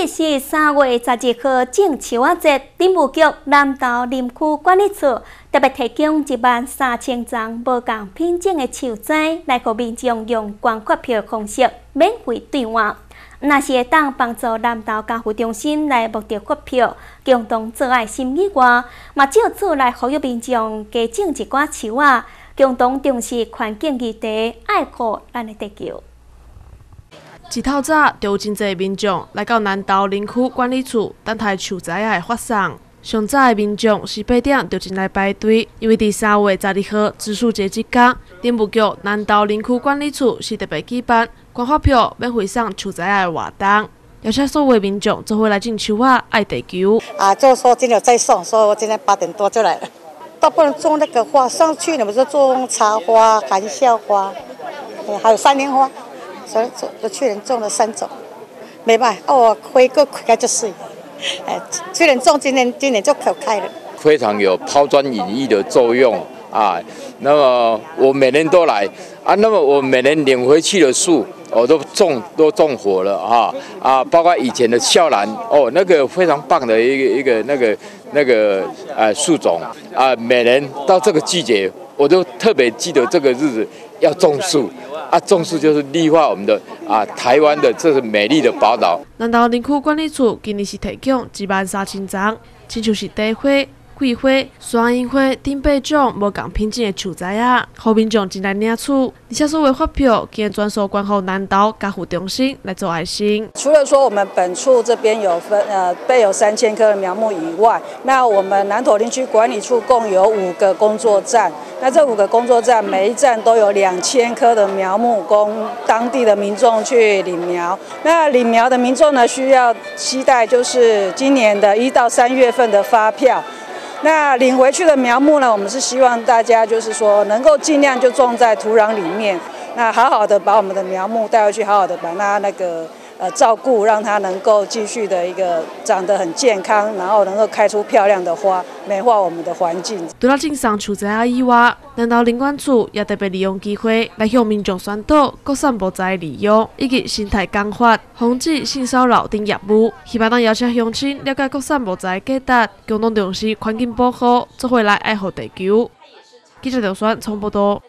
日是三月十二号正秋仔节，林务局南投林区管理处特别提供一万三千张无共品种的树栽，来给民众用捐发票方式免费兑换。那是会当帮助南投家护中心来募得发票，共同做爱心以外，嘛借此来呼吁民众加种一寡树啊，共同重视环境议题，爱护咱的地球。一透早就有真侪民众来到南投林区管理处等待树仔的发送。上早的民众是八点就进来排队，因为伫三月十二号植树节即天，林务局南投林区管理处是特别举办捐发票免费送树仔的活动，邀请所有民众做伙来种树啊，爱地球。啊，就说今天再送，所以我今天八点多就来了。大部分种那个花，上去你们说种茶花、含笑花，还有三莲花。所以，我去年种了三种，没办法，哦，花个开就是，哎，去年种，今年今年就可开了。非常有抛砖引玉的作用啊！那么我每年都来啊，那么我每年领回去的树，我都种都种活了啊啊！包括以前的孝兰哦，那个非常棒的一个一个那个那个呃树种啊，每年到这个季节，我都特别记得这个日子要种树。啊，重视就是绿化我们的啊，台湾的这是美丽的宝岛。难道林区管理处今年是提供一万三千张，亲像是地花。桂花、山樱花、顶八种无共品种的树栽啊，好民众进来领取，而且所谓发票，今转手关乎南投家护中心来做爱心。除了说我们本处这边有分呃备有三千棵的苗木以外，那我们南投林区管理处共有五个工作站，那这五个工作站每一站都有两千棵的苗木供当地的民众去领苗。那领苗的民众呢，需要期待就是今年的一到三月份的发票。那领回去的苗木呢？我们是希望大家就是说，能够尽量就种在土壤里面，那好好的把我们的苗木带回去，好好的把它那个。呃，照顾让它能够继续的一个长得很健康，然后能够开出漂亮的花，美化我们的环境。除了种上树栽以外，南投林管处也特别利用机会来向民众宣导各散播栽利用以及生态干法，防止性骚扰等业务。希望能邀请乡亲了解各散播栽价值，共同重视环境保护，做回来爱护地球。记者刘选从报道。